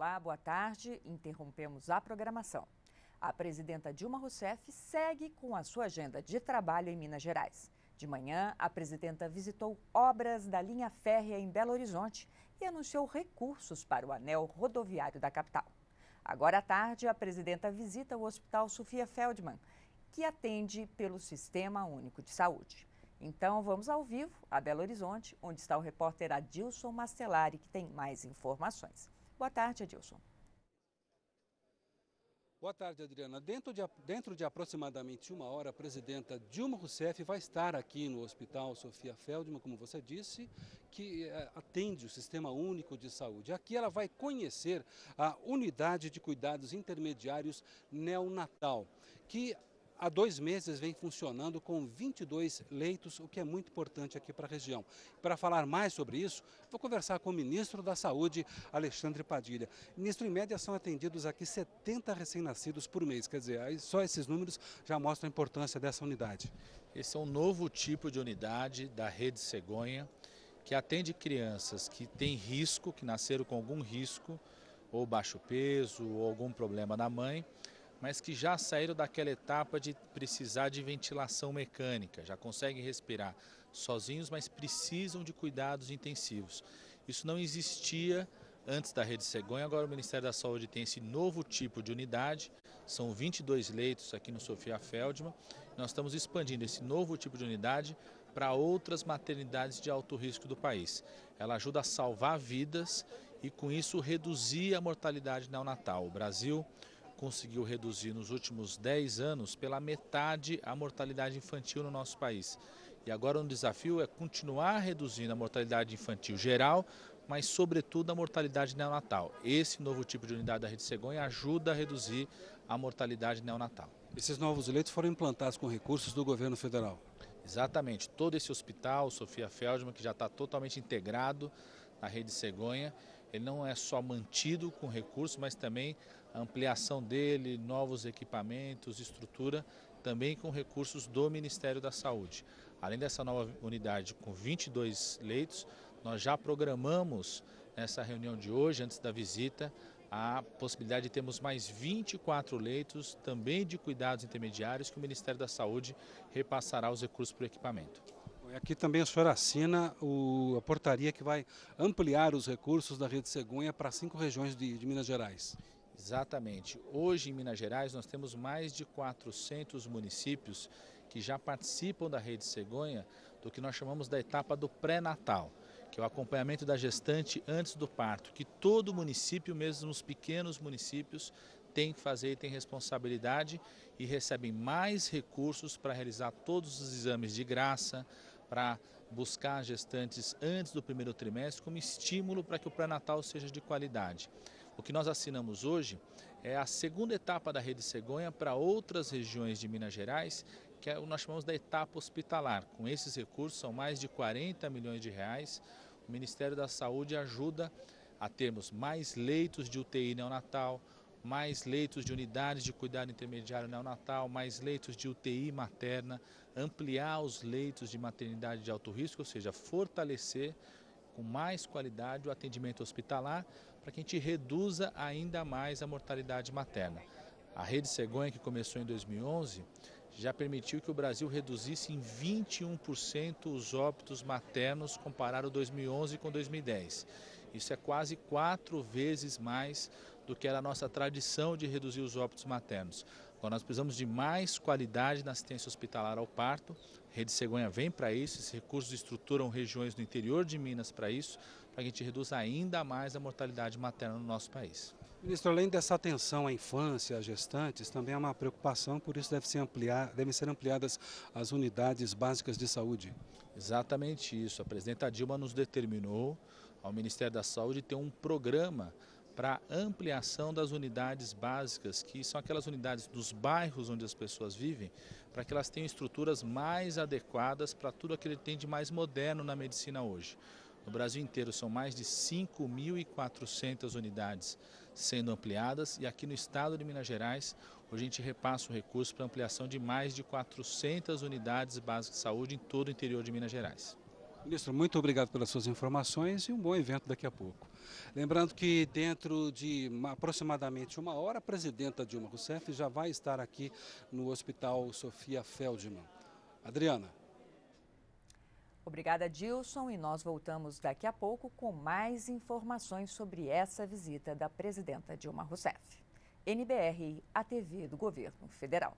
Olá, boa tarde. Interrompemos a programação. A presidenta Dilma Rousseff segue com a sua agenda de trabalho em Minas Gerais. De manhã, a presidenta visitou obras da linha férrea em Belo Horizonte e anunciou recursos para o anel rodoviário da capital. Agora à tarde, a presidenta visita o Hospital Sofia Feldman, que atende pelo Sistema Único de Saúde. Então vamos ao vivo a Belo Horizonte, onde está o repórter Adilson Mastelari, que tem mais informações. Boa tarde, Adilson. Boa tarde, Adriana. Dentro de, dentro de aproximadamente uma hora, a presidenta Dilma Rousseff vai estar aqui no Hospital Sofia Feldman, como você disse, que é, atende o Sistema Único de Saúde. Aqui ela vai conhecer a Unidade de Cuidados Intermediários Neonatal, que há dois meses vem funcionando com 22 leitos, o que é muito importante aqui para a região. Para falar mais sobre isso, vou conversar com o ministro da Saúde, Alexandre Padilha. Ministro, em média são atendidos aqui 70 recém-nascidos por mês, quer dizer, só esses números já mostram a importância dessa unidade. Esse é um novo tipo de unidade da rede Cegonha, que atende crianças que têm risco, que nasceram com algum risco, ou baixo peso, ou algum problema na mãe, mas que já saíram daquela etapa de precisar de ventilação mecânica, já conseguem respirar sozinhos, mas precisam de cuidados intensivos. Isso não existia antes da Rede Cegonha, agora o Ministério da Saúde tem esse novo tipo de unidade, são 22 leitos aqui no Sofia Feldman, nós estamos expandindo esse novo tipo de unidade para outras maternidades de alto risco do país. Ela ajuda a salvar vidas e com isso reduzir a mortalidade neonatal. O Brasil conseguiu reduzir nos últimos 10 anos pela metade a mortalidade infantil no nosso país. E agora um desafio é continuar reduzindo a mortalidade infantil geral, mas sobretudo a mortalidade neonatal. Esse novo tipo de unidade da Rede Cegonha ajuda a reduzir a mortalidade neonatal. Esses novos leitos foram implantados com recursos do governo federal? Exatamente. Todo esse hospital, Sofia Feldman, que já está totalmente integrado na Rede Cegonha, ele não é só mantido com recursos, mas também a ampliação dele, novos equipamentos, estrutura, também com recursos do Ministério da Saúde. Além dessa nova unidade com 22 leitos, nós já programamos nessa reunião de hoje, antes da visita, a possibilidade de termos mais 24 leitos, também de cuidados intermediários, que o Ministério da Saúde repassará os recursos para o equipamento. Aqui também o senhor assina o, a portaria que vai ampliar os recursos da Rede Cegonha para cinco regiões de, de Minas Gerais. Exatamente. Hoje em Minas Gerais nós temos mais de 400 municípios que já participam da rede cegonha do que nós chamamos da etapa do pré-natal, que é o acompanhamento da gestante antes do parto, que todo município, mesmo os pequenos municípios, tem que fazer e tem responsabilidade e recebem mais recursos para realizar todos os exames de graça, para buscar gestantes antes do primeiro trimestre como estímulo para que o pré-natal seja de qualidade. O que nós assinamos hoje é a segunda etapa da Rede Cegonha para outras regiões de Minas Gerais, que é nós chamamos da etapa hospitalar. Com esses recursos, são mais de 40 milhões de reais, o Ministério da Saúde ajuda a termos mais leitos de UTI neonatal, mais leitos de unidades de cuidado intermediário neonatal, mais leitos de UTI materna, ampliar os leitos de maternidade de alto risco, ou seja, fortalecer com mais qualidade o atendimento hospitalar para que a gente reduza ainda mais a mortalidade materna. A rede Cegonha, que começou em 2011, já permitiu que o Brasil reduzisse em 21% os óbitos maternos comparado 2011 com 2010. Isso é quase quatro vezes mais do que era a nossa tradição de reduzir os óbitos maternos. Agora nós precisamos de mais qualidade na assistência hospitalar ao parto. A Rede Cegonha vem para isso, esses recursos estruturam regiões no interior de Minas para isso, para que a gente reduza ainda mais a mortalidade materna no nosso país. Ministro, além dessa atenção à infância, às gestantes, também há uma preocupação, por isso deve ser ampliar, devem ser ampliadas as unidades básicas de saúde. Exatamente isso. A presidenta Dilma nos determinou ao Ministério da Saúde ter um programa para ampliação das unidades básicas, que são aquelas unidades dos bairros onde as pessoas vivem, para que elas tenham estruturas mais adequadas para tudo aquilo que tem de mais moderno na medicina hoje. No Brasil inteiro são mais de 5.400 unidades sendo ampliadas e aqui no estado de Minas Gerais, hoje a gente repassa o recurso para ampliação de mais de 400 unidades básicas de saúde em todo o interior de Minas Gerais. Ministro, muito obrigado pelas suas informações e um bom evento daqui a pouco. Lembrando que dentro de aproximadamente uma hora, a presidenta Dilma Rousseff já vai estar aqui no Hospital Sofia Feldman. Adriana. Obrigada, Dilson, e nós voltamos daqui a pouco com mais informações sobre essa visita da presidenta Dilma Rousseff. NBR, a TV do Governo Federal.